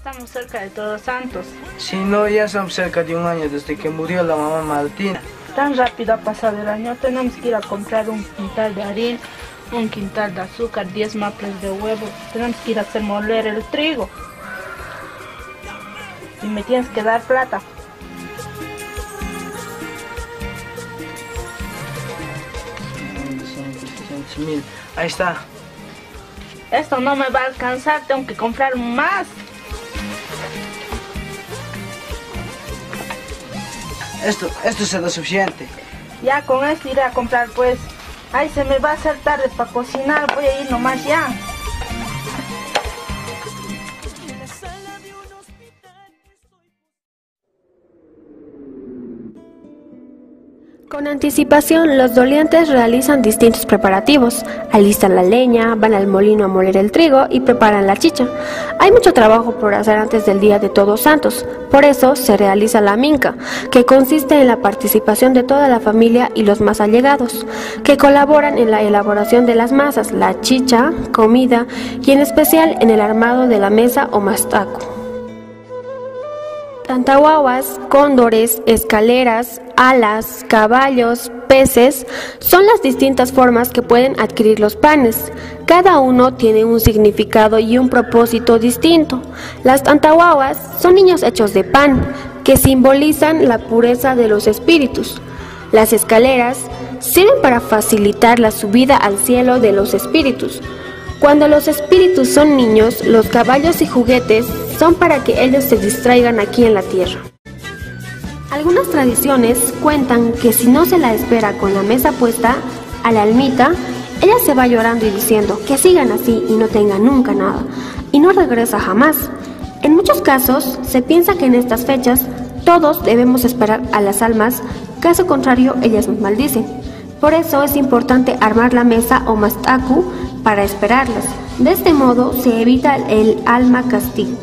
estamos cerca de Todos Santos. Si no, ya estamos cerca de un año desde que murió la mamá Martina. Tan rápido ha pasado el año, tenemos que ir a comprar un quintal de harina, un quintal de azúcar, 10 maples de huevo. Tenemos que ir a hacer moler el trigo. Y me tienes que dar plata. Ahí está. Esto no me va a alcanzar, tengo que comprar más. Esto, esto será suficiente. Ya con esto iré a comprar pues. Ay, se me va a hacer tarde para cocinar, voy a ir nomás ya. Con anticipación, los dolientes realizan distintos preparativos. Alistan la leña, van al molino a moler el trigo y preparan la chicha. Hay mucho trabajo por hacer antes del Día de Todos Santos. Por eso se realiza la minca, que consiste en la participación de toda la familia y los más allegados, que colaboran en la elaboración de las masas, la chicha, comida y en especial en el armado de la mesa o mastaco. Tantahuahuas, cóndores, escaleras, alas, caballos, peces son las distintas formas que pueden adquirir los panes. Cada uno tiene un significado y un propósito distinto. Las tantahuahuas son niños hechos de pan, que simbolizan la pureza de los espíritus. Las escaleras sirven para facilitar la subida al cielo de los espíritus. Cuando los espíritus son niños, los caballos y juguetes son para que ellos se distraigan aquí en la tierra. Algunas tradiciones cuentan que si no se la espera con la mesa puesta, a la almita, ella se va llorando y diciendo que sigan así y no tengan nunca nada, y no regresa jamás. En muchos casos, se piensa que en estas fechas todos debemos esperar a las almas, caso contrario ellas nos maldicen. Por eso es importante armar la mesa o mastaku para esperarlas. De este modo se evita el alma castigo.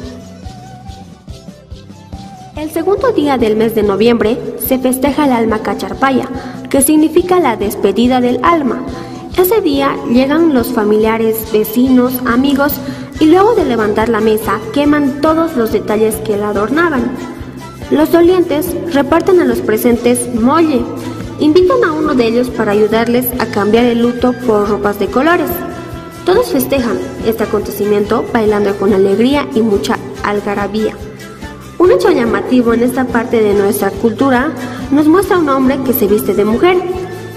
El segundo día del mes de noviembre se festeja el alma cacharpaya, que significa la despedida del alma. Ese día llegan los familiares, vecinos, amigos y luego de levantar la mesa queman todos los detalles que la adornaban. Los dolientes reparten a los presentes molle, invitan a uno de ellos para ayudarles a cambiar el luto por ropas de colores. Todos festejan este acontecimiento bailando con alegría y mucha algarabía. Un hecho llamativo en esta parte de nuestra cultura nos muestra un hombre que se viste de mujer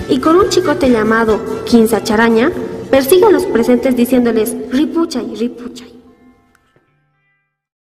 y con un chicote llamado Quinza Charaña persigue a los presentes diciéndoles ripucha y ripucha.